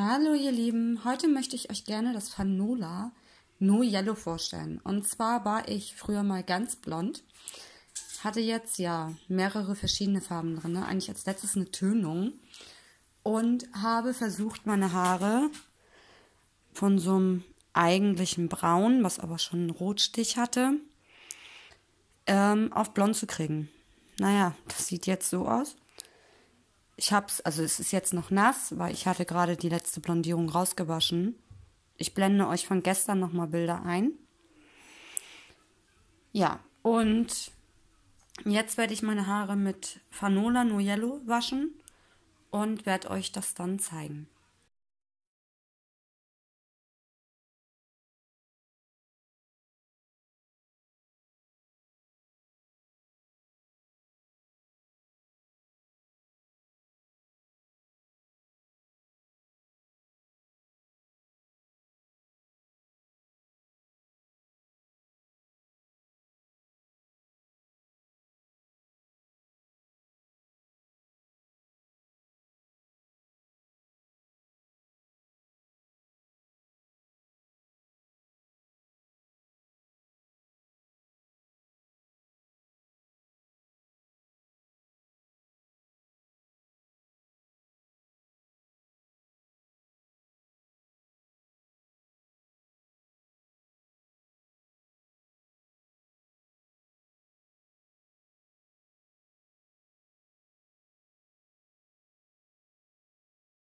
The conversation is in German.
Hallo ihr Lieben, heute möchte ich euch gerne das Fanola No Yellow vorstellen. Und zwar war ich früher mal ganz blond hatte jetzt ja mehrere verschiedene Farben drin, ne? eigentlich als letztes eine Tönung und habe versucht meine Haare von so einem eigentlichen Braun, was aber schon einen Rotstich hatte, ähm, auf blond zu kriegen. Naja, das sieht jetzt so aus. Ich hab's, also es ist jetzt noch nass, weil ich hatte gerade die letzte Blondierung rausgewaschen. Ich blende euch von gestern nochmal Bilder ein. Ja, und jetzt werde ich meine Haare mit Fanola No Yellow waschen und werde euch das dann zeigen.